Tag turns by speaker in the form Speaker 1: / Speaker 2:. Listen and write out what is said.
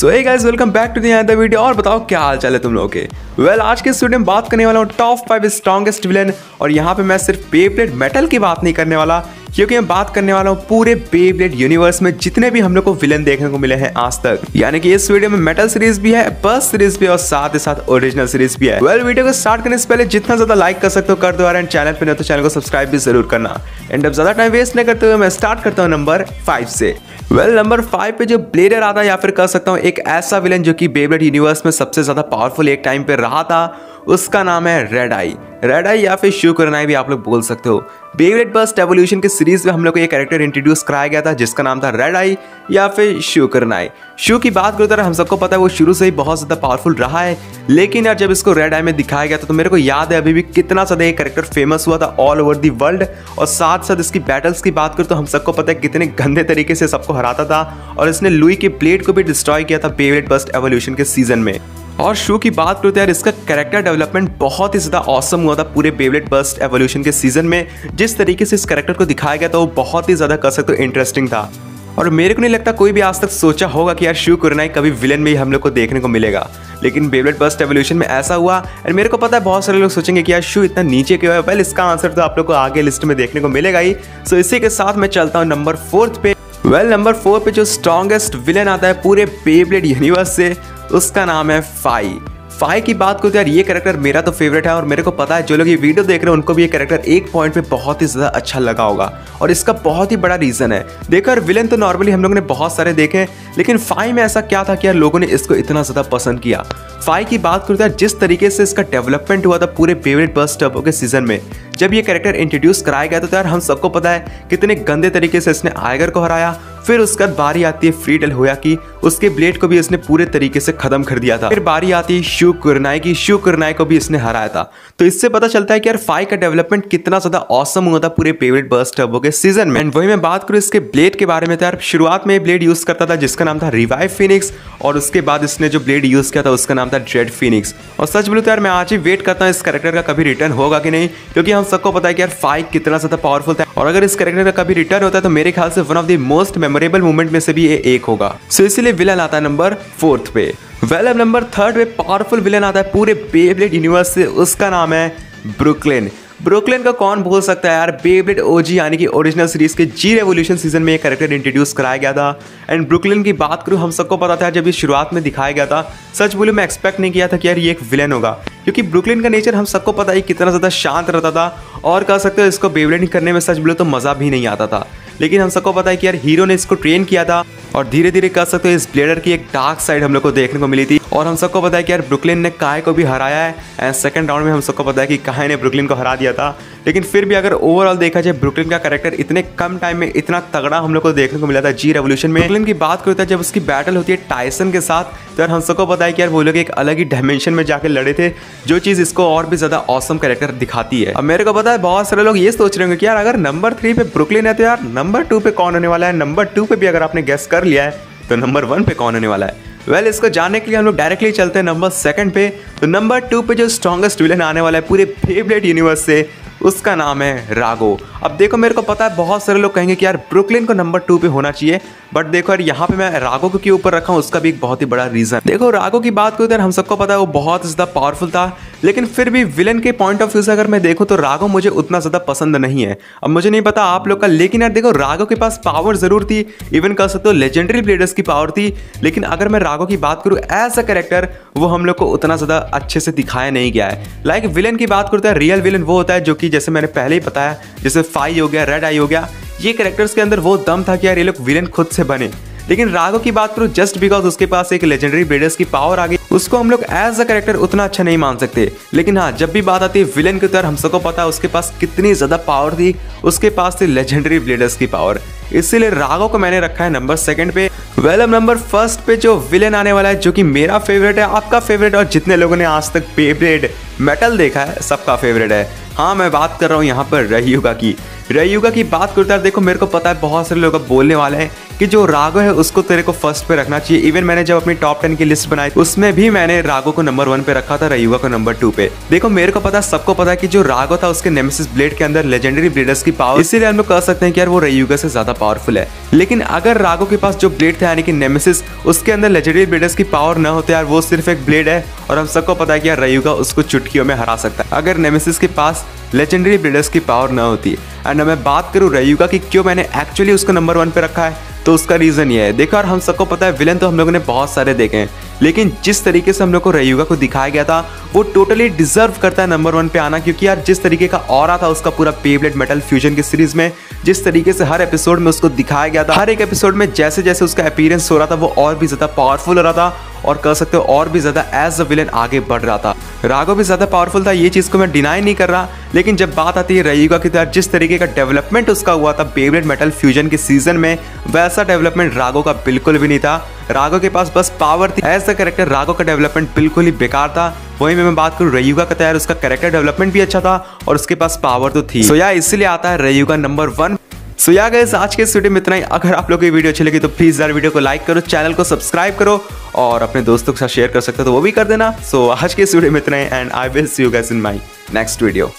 Speaker 1: So hey guys welcome back to the video और बताओ क्या हाल चाल है तुम लोगों के? वेल well, आज के स्टूडियो में बात करने वाला हूँ टॉप फाइव स्ट्रॉगेस्ट विलन और यहाँ पे मैं सिर्फ़ पे प्लेट मेटल की बात नहीं करने वाला क्योंकि मैं बात करने वाला हूँ पूरे बेब्लेड यूनिवर्स में जितने भी हम लोग को विलन देखने को मिले हैं आज तक। यानी कि इस वीडियो में मेटल सीरीज़ भी है बस सीरीज़ भी और साथ ही साथ ओरिजिनल सीरीज़ भी है। वेल वीडियो को स्टार्ट करने से पहले जितना ज़्यादा लाइक कर सकते हो, कर दो एंड चैनल पे नहीं तो चैनल को सब्सक्राइब भी ज़रूर करना। एंड अब ज़्यादा टाइम वेस्ट नहीं करते हुए मैं स्टार्ट करता हूँ नंबर फाइव से। वेल नंबर फाइव पे जो ब्लेडर आता है या फिर कह सकता हूँ, एक ऐसा विलन जो कि बेबलेट यूनिवर्स में सबसे ज़्यादा पावरफुल एक टाइम पे रहा था, उसका नाम है रेड आई रेड आई या फिर शू करनाई भी आप लोग बोल सकते हो। बेवरेट बस्ट एवोल्यूशन के सीरीज़ में हम लोग को ये कैरेक्टर इंट्रोड्यूस कराया गया था, जिसका नाम था रेड आई या फिर शू करनाई शू की बात करो तो हम सबको पता है वो शुरू से ही बहुत ज़्यादा पावरफुल रहा है, लेकिन यार जब इसको रेड आई में दिखाया गया था तो मेरे को याद है अभी भी कितना ज़्यादा ये कैरेक्टर फ़ेमस हुआ था ऑल ओवर दी वर्ल्ड और साथ साथ इसकी बैटल्स की बात करो तो हम सबको पता है कितने गंदे तरीके से सबको हराता था, और इसने लुई के प्लेट को भी डिस्ट्रॉय किया था बेवरेट बस्ट एवोल्यूशन के सीज़न में। और शो की बात करते हैं यार, इसका कैरेक्टर डेवलपमेंट बहुत ही ज़्यादा औसम हुआ था पूरे बेबलेट बस्ट एवोल्यूशन के सीज़न में। जिस तरीके से इस कैरेक्टर को दिखाया गया था, वो बहुत ही ज़्यादा कह सकते इंटरेस्टिंग था। और मेरे को नहीं लगता कोई भी आज तक सोचा होगा कि यार शिव कुरनाई कभी विलन में ही हम लोग को देखने को मिलेगा। लेकिन बेबलेट बस्ट एवोल्यूशन में ऐसा हुआ एंड मेरे को पता है बहुत सारे लोग सोचेंगे कि यार शू इतना नीचे क्यों है? वेल इसका आंसर तो आप लोग को आगे लिस्ट में देखने को मिलेगा ही। सो इसी के साथ मैं चलता हूँ नंबर फोर्थ पे। वेल नंबर फोर पे जो स्ट्रॉन्गेस्ट विलन आता है पूरे बेबलेट यूनिवर्स से उसका नाम है फाई फाई की बात करो यार ये कैरेक्टर मेरा तो फेवरेट है और मेरे को पता है, जो लोग ये वीडियो देख रहे हैं, उनको भी ये कैरेक्टर एक पॉइंट पे बहुत ही ज़्यादा अच्छा लगा होगा। और इसका बहुत ही बड़ा रीज़न है। देखो यार विलन तो नॉर्मली हम लोगों ने बहुत सारे देखे लेकिन फाई में ऐसा क्या था कि यार लोगों ने इसको इतना ज़्यादा पसंद किया? फाई की बात करो तो यार, जिस तरीके से इसका डेवलपमेंट हुआ था पूरे फेवरेट बस टर्बो के सीज़न में, जब ये कैरेक्टर इंट्रोड्यूस कराया गया तो यार हम सबको पता है कितने गंदे तरीके से इसने आयगर को हराया फिर उसके बाद बारी आती है फ्री डेल होया की, उसके ब्लेड को भी इसने पूरे तरीके से खत्म कर दिया था। फिर बारी आती है शिव कुरनाई की शिव कुरनाई को भी इसने हराया था। तो इससे पता चलता है कि यार फाई का डेवलपमेंट कितना ज़्यादा औसम हुआ था पूरे फेवरेट बर्स्ट टर्बो के सीज़न में। एंड वही मैं बात करूँ इसके ब्लेड के बारे में तो यार, शुरुआत में ब्लेड यूज़ करता था जिसका नाम था रिवाइव फिनिक्स और उसके बाद इसने जो ब्लेड यूज़ किया था उसका नाम था ड्रेड फिनिक्स और सच बोलूँ तो यार, मैं आज ही वेट करता हूँ इस करेक्टर का कभी रिटर्न होगा कि नहीं, क्योंकि हम सबको पता है कि यार फाइव कितना ज़्यादा पावरफुल था। और अगर इस करेक्टर का कभी रिटर्न होता है तो मेरे ख्याल से one of the most memorable movement में से भी ये एक होगा। सो इसीलिए विलन आता है नंबर फोर्थ पे। वेल अब नंबर थर्ड पे पावरफुल विलन आता है पूरे बेब्लेड यूनिवर्स से। उसका नाम है ब्रुकलिन ब्रोकलिन का कौन बोल सकता है यार? बेब्लेड ओजी यानी कि ओरिजिनल सीरीज़ के जी रेवोल्यूशन सीज़न में ये कैरेक्टर इंट्रोड्यूस कराया गया था। एंड ब्रुकलिन की बात करूँ, हम सबको पता था जब ये शुरुआत में दिखाया गया था, सच बोले, मैं एक्सपेक्ट नहीं किया था कि यार ये एक विलन होगा। क्योंकि ब्रुकलिन का नेचर हम सबको पता है कितना ज़्यादा शांत रहता था। और कह सकते हो इसको बेब्लेड करने में सच बोले तो मज़ा भी नहीं आता था। लेकिन हम सबको पता है कि यार हीरो ने इसको ट्रेन किया था और धीरे धीरे कह सकते हो इस ब्लेडर की एक डार्क साइड हम लोग को देखने को मिली थी। और हम सबको पता है कि यार ब्रुकलिन ने काय को भी हराया है एंड सेकंड राउंड में हम सबको पता है कि काय ने ब्रुकलिन को हरा दिया था। लेकिन फिर भी अगर ओवरऑल देखा जाए ब्रुकलिन का कैरेक्टर इतने कम टाइम में, इतना तगड़ा हम लोग को देखने को मिला था जी रेवोल्यूशन में। ब्रुकलिन की बात करता है जब उसकी बैटल होती है टाइसन के साथ तो यार हम सबको पता है कि यार वो लोग एक अलग ही डायमेंशन में जाकर लड़े थे, जो चीज़ इसको और भी ज़्यादा औसम कैरेक्टर दिखाती है। अब मेरे को पता है बहुत सारे लोग ये सोच रहे होंगे कि यार अगर नंबर थ्री पे ब्रुकलिन है तो यार नंबर टू पे कौन होने वाला है? नंबर टू पे भी अगर आपने गेस कर लिया है तो नंबर वन पे कौन होने वाला है? वेल इसको जानने के लिए हम लोग डायरेक्टली चलते हैं नंबर सेकंड पे। तो नंबर टू पे जो स्ट्रॉन्गेस्ट विलन आने वाला है पूरे फेवरेट यूनिवर्स से, उसका नाम है रागो अब देखो, मेरे को पता है बहुत सारे लोग कहेंगे कि यार ब्रुकलिन को नंबर टू पे होना चाहिए। बट देखो यार, यहाँ पे मैं रागो को के ऊपर रखा हूँ, उसका भी एक बहुत ही बड़ा रीजन देखो रागो की बात को तो यार, हम सबको पता है वो बहुत ज़्यादा पावरफुल था। लेकिन फिर भी विलन के पॉइंट ऑफ़ व्यू से अगर मैं देखूँ तो रागो मुझे उतना ज़्यादा पसंद नहीं है। अब मुझे नहीं पता आप लोग का, लेकिन यार देखो रागो के पास पावर ज़रूर थी। इवन कह सकते हो लेजेंडरी प्लेडर्स की पावर थी। लेकिन अगर मैं रागो की बात करूँ एज अ करेक्टर वो हम लोग को उतना ज़्यादा अच्छे से दिखाया नहीं गया है। लाइक विलन की बात करते हैं रियल विलन वो होता है जो कि जैसे मैंने पहले ही बताया, जैसे फाई हो गया रेड आई हो गया, ये कैरेक्टर्स के अंदर वो दम था कि यार ये लोग विलन खुद से बने। लेकिन राघव की बात करूँ जस्ट बिकॉज़ उसके पास एक लेजेंडरी ब्रेडर्स की पावर आ गई, उसको हम लोग एज अ करेक्टर उतना अच्छा नहीं मान सकते। लेकिन हाँ जब भी बात आती है विलन की तरह हम सबको पता है उसके पास कितनी ज़्यादा पावर थी, उसके पास थी लेजेंडरी ब्लेडर्स की पावर इसीलिए राघव को मैंने रखा है नंबर सेकंड पे। वेल अब नंबर फ़र्स्ट पे जो विलेन आने वाला है, जो कि मेरा फेवरेट है, आपका फेवरेट और जितने लोगों ने आज तक पेब्रेड मेटल देखा है, सबका फेवरेट है। हाँ मैं बात कर रहा हूँ यहाँ पर रयुगा की। रयुगा की बात करता है देखो मेरे को पता है बहुत सारे लोग बोलने वाले हैं कि जो रागो है उसको तेरे को फ़र्स्ट पे रखना चाहिए। इवन मैंने जब अपनी टॉप टेन की लिस्ट बनाई, उसमें भी मैंने रागो को नंबर वन पे रखा था रयुगा को नंबर टू पे। देखो, मेरे को पता, सबको पता है कि जो रागो था उसके नेमेसिस ब्लेड के अंदर लेजेंडरी ब्लेडर्स की पावर इसीलिए हम लोग कह सकते हैं कि यार वो रयुगा से ज़्यादा पावरफुल है। लेकिन अगर रागो के पास जो ब्लेड था, यानी कि नेमेसिस उसके अंदर लेजेंडरी ब्लेडर्स की पावर न होते, यार वो सिर्फ़ एक ब्लेड है, और हम सबको पता है कि यार रयुगा उसको चुटकियों में हरा सकता है। अगर नेमेसिस के पास लेजेंडरी ब्लेडर्स की पावर न होती एंड मैं बात करूँ रयुगा की, क्यों मैंने एक्चुअली उसको नंबर वन पे रखा है? तो उसका रीज़न ये है। देखो और हम सबको पता है विलन तो हम लोगों ने बहुत सारे देखे हैं। लेकिन जिस तरीके से हम लोग को रयुगा को दिखाया गया था, वो टोटली डिजर्व करता है नंबर वन पे आना, क्योंकि यार जिस तरीके का और था उसका पूरा पेबलेट मेटल फ्यूजन की सीरीज़ में, जिस तरीके से हर एपिसोड में उसको दिखाया गया था, हर एक एपिसोड में जैसे जैसे उसका अपीयरेंस हो रहा था, वो और भी ज़्यादा पावरफुल हो रहा था, और कह सकते हो और भी ज़्यादा एज अ विलन आगे बढ़ रहा था। राघव भी ज़्यादा पावरफुल था, ये चीज़ को मैं डिनाई नहीं कर रहा, लेकिन जब बात आती है रयुगा की तो जिस तरीके का डेवलपमेंट उसका हुआ था बेबलेट मेटल फ्यूजन के सीज़न में, वैसा डेवलपमेंट राघव का बिल्कुल भी नहीं था। राघव के पास बस पावर थी। अ कैरेक्टर राघव का डेवलपमेंट बिल्कुल ही बेकार था। वहीं में बात करूँ रयुगा का तैयार उसका कैरेक्टर डेवलपमेंट भी अच्छा था और उसके पास पावर तो थी। सो या इसलिए आता है रयुगा नंबर वन सो या गए आज के इस वीडियो में इतना ही। अगर आप लोग की वीडियो अच्छी लगी तो प्लीज़ यार वीडियो को लाइक करो चैनल को सब्सक्राइब करो और अपने दोस्तों के साथ शेयर कर सकते हो तो वो भी कर देना। सो so, आज के इस वीडियो में इतना ही and I will see you guys in my next video